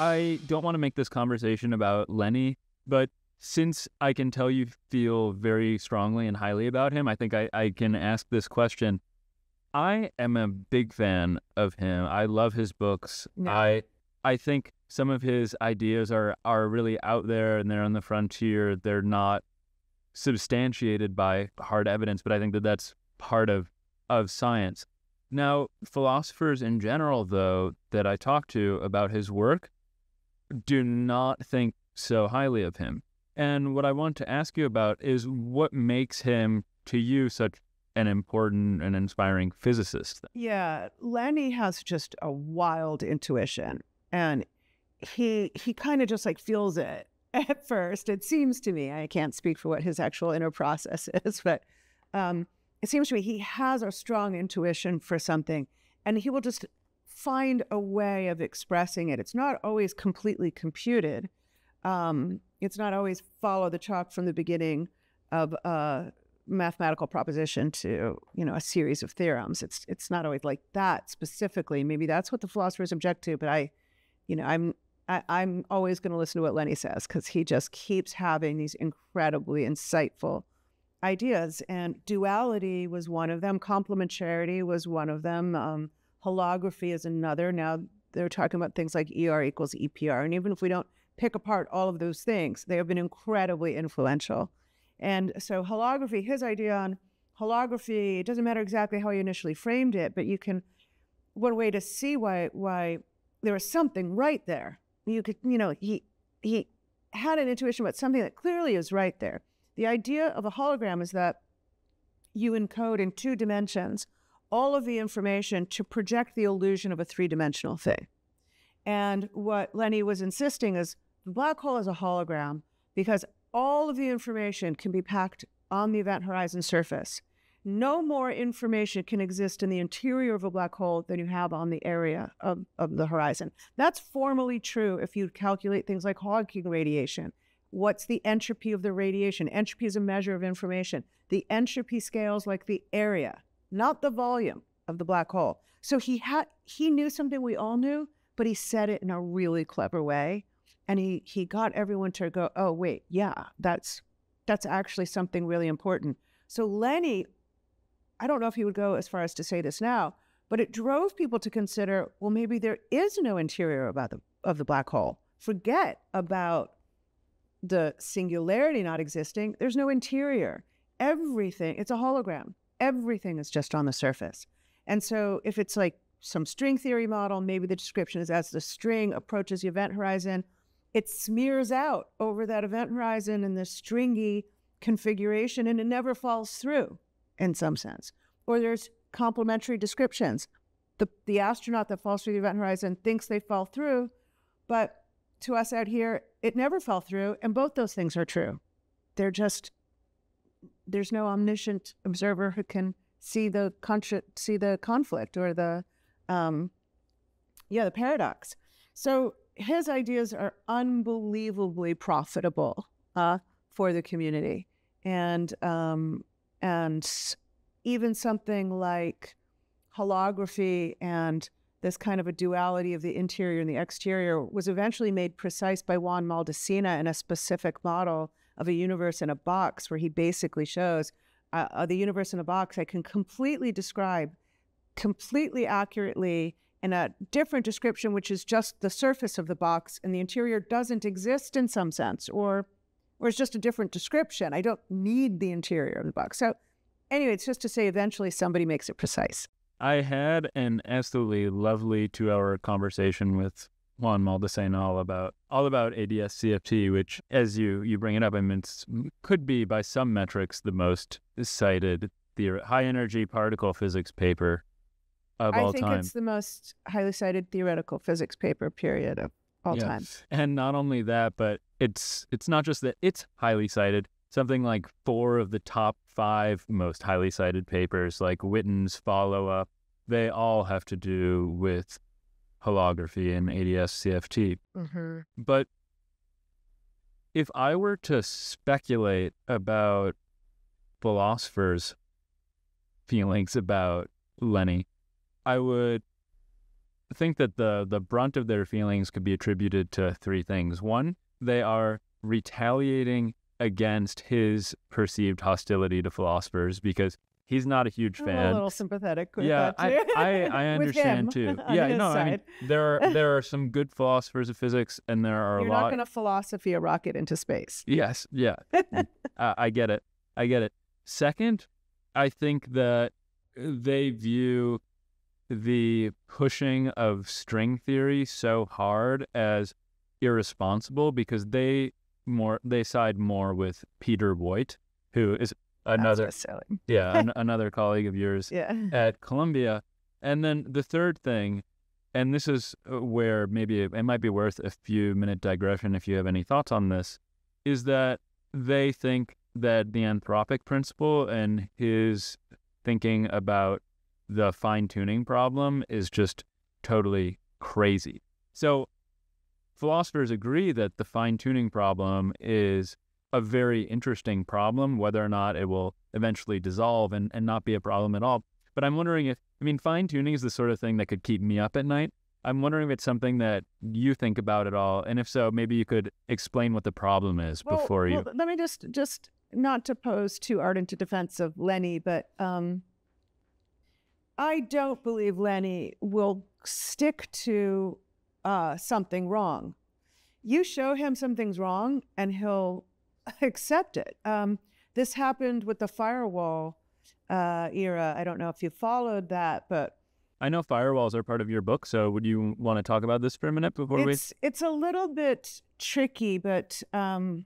I don't want to make this conversation about Lenny, but since I can tell you feel very strongly and highly about him, I think I, I can ask this question. I am a big fan of him. I love his books. Yeah. I I think some of his ideas are are really out there and they're on the frontier. They're not substantiated by hard evidence, but I think that that's part of of science. Now, philosophers in general, though, that I talk to about his work, do not think so highly of him. And what I want to ask you about is what makes him, to you, such an important and inspiring physicist. Yeah, Lenny has just a wild intuition, and he he kind of just like feels it at first. It seems to me. I can't speak for what his actual inner process is, but um, it seems to me he has a strong intuition for something, and he will just find a way of expressing it. It's not always completely computed. Um, it's not always follow the chalk from the beginning of a mathematical proposition to you know a series of theorems. It's it's not always like that specifically. Maybe that's what the philosophers object to, but I, you know, I'm I, I'm always going to listen to what Lenny says because he just keeps having these incredibly insightful ideas. And duality was one of them. Complementarity was one of them. Um, holography is another. Now they're talking about things like ER equals EPR. And even if we don't pick apart all of those things, they have been incredibly influential. And so holography, his idea on holography, it doesn't matter exactly how you initially framed it, but you can one way to see why why there was something right there. You could, you know, he he had an intuition about something that clearly is right there. The idea of a hologram is that you encode in two dimensions all of the information to project the illusion of a three-dimensional thing. And what Lenny was insisting is the black hole is a hologram because all of the information can be packed on the event horizon surface. No more information can exist in the interior of a black hole than you have on the area of, of the horizon. That's formally true if you calculate things like Hawking radiation. What's the entropy of the radiation? Entropy is a measure of information. The entropy scales like the area, not the volume of the black hole. So he had he knew something we all knew, but he said it in a really clever way. And he he got everyone to go oh wait yeah that's that's actually something really important. So lenny i don't know if he would go as far as to say this now but it drove people to consider well maybe there is no interior about the of the black hole. Forget about the singularity not existing. There's no interior. Everything it's a hologram everything is just on the surface and so if it's like some string theory model maybe the description is as the string approaches the event horizon it smears out over that event horizon in this stringy configuration and it never falls through in some sense. Or there's complementary descriptions. The, the astronaut that falls through the event horizon thinks they fall through, but to us out here, it never fell through. And both those things are true. They're just, there's no omniscient observer who can see the, see the conflict or the, um, yeah, the paradox. So his ideas are unbelievably profitable uh, for the community, and um, and even something like holography and this kind of a duality of the interior and the exterior was eventually made precise by Juan Maldacena in a specific model of a universe in a box, where he basically shows uh, uh, the universe in a box. I can completely describe, completely accurately in a different description, which is just the surface of the box, and the interior doesn't exist in some sense, or or it's just a different description. I don't need the interior of the box. So anyway, it's just to say eventually somebody makes it precise. I had an absolutely lovely two-hour conversation with Juan Maldacena all about all about ADS CFT, which, as you you bring it up, I mean, it's, could be by some metrics the most cited theor- high energy particle physics paper of I all time. I think it's the most highly cited theoretical physics paper period of all Yeah. time. And not only that, but it's it's not just that it's highly cited. Something like four of the top five most highly cited papers, like Witten's follow up, they all have to do with holography and ADS CFT. Mm-hmm. But if I were to speculate about philosophers' feelings about Lenny, I would think that the the brunt of their feelings could be attributed to three things. One, they are retaliating against his perceived hostility to philosophers because he's not a huge I'm fan. a little sympathetic with yeah. I, I, I understand too. Yeah, no, I mean there are there are some good philosophers of physics, and there are You're a lot. You're not going to philosophy a rocket into space. Yes, yeah, uh, I get it. I get it. Second, I think that they view the pushing of string theory so hard as irresponsible because they more they side more with Peter Woit, who is another yeah an, another colleague of yours Yeah. at Columbia. And then the third thing, and this is uh, where maybe it, it might be worth a few minute digression if you have any thoughts on this, is that they think that the anthropic principle and his thinking about the fine tuning problem is just totally crazy. So philosophers agree that the fine tuning problem is a very interesting problem, whether or not it will eventually dissolve and, and not be a problem at all. But I'm wondering if, I mean, fine tuning is the sort of thing that could keep me up at night. I'm wondering if it's something that you think about at all. And if so, maybe you could explain what the problem is Well- before you. well, let me just just not to pose too ardent a defense of Lenny, but um, I don't believe Lenny will stick to uh, something wrong. You show him something's wrong, and he'll accept it. Um, this happened with the firewall uh, era. I don't know if you followed that, but I know firewalls are part of your book, so would you want to talk about this for a minute before we? it's it's a little bit tricky, but um,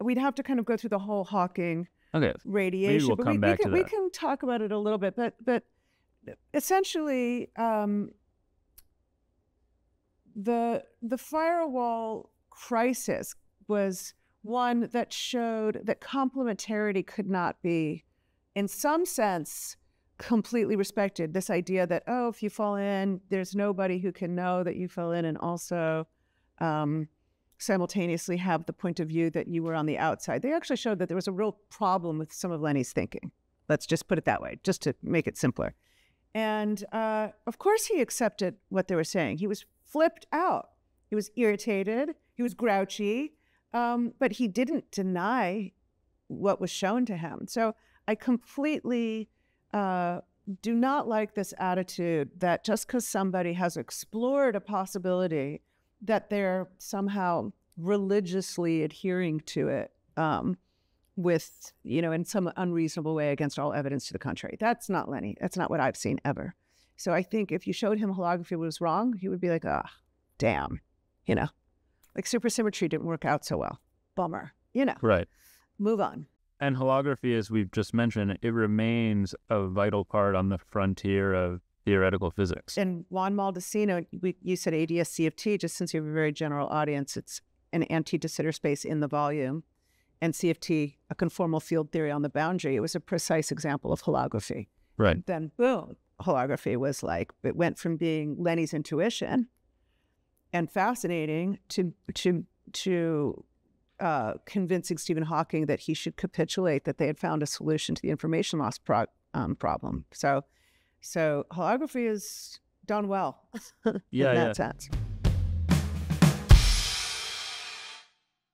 we'd have to kind of go through the whole Hawking Okay, radiation. we'll but come we, back we to can, We can talk about it a little bit, but but essentially, um, the the firewall crisis was one that showed that complementarity could not be, in some sense, completely respected. This idea that oh, if you fall in, there's nobody who can know that you fell in, and also. Um, simultaneously have the point of view that you were on the outside. They actually showed that there was a real problem with some of Lenny's thinking. Let's just put it that way, just to make it simpler. And uh, of course, he accepted what they were saying. He was flipped out. He was irritated. He was grouchy, um, but he didn't deny what was shown to him. So I completely uh, do not like this attitude that just because somebody has explored a possibility that they're somehow religiously adhering to it um, with, you know, in some unreasonable way against all evidence to the contrary. That's not Lenny. That's not what I've seen ever. So I think if you showed him holography was wrong, he would be like, ah, damn, you know, like supersymmetry didn't work out so well. Bummer, you know, right. move on. And holography, as we've just mentioned, it remains a vital part on the frontier of theoretical physics. And Juan Maldacena, we, you said ADS CFT, just since you have a very general audience, it's an anti de Sitter space in the volume. And CFT, a conformal field theory on the boundary. It was a precise example of holography. Right. Then, boom, holography was like, it went from being Lenny's intuition and fascinating to, to, to, uh, convincing Stephen Hawking that he should capitulate that they had found a solution to the information loss pro- um, problem. So, so holography is done well Yeah, in that yeah. sense.